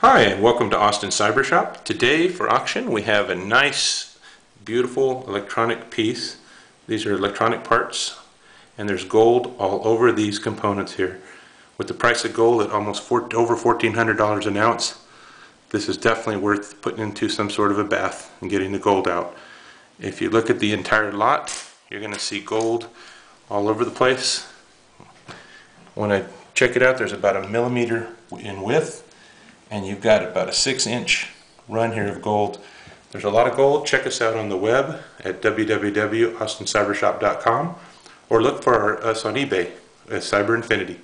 Hi, and welcome to Austin Cyber Shop. Today for auction we have a nice, beautiful electronic piece. These are electronic parts, and there's gold all over these components here. With the price of gold at almost four, over $1,400 an ounce, this is definitely worth putting into some sort of a bath and getting the gold out. If you look at the entire lot, you're going to see gold all over the place. When I check it out, there's about a millimeter in width and you've got about a six inch run here of gold. There's a lot of gold. Check us out on the web at www.austincybershop.com or look for us on eBay at Cyber Infinity.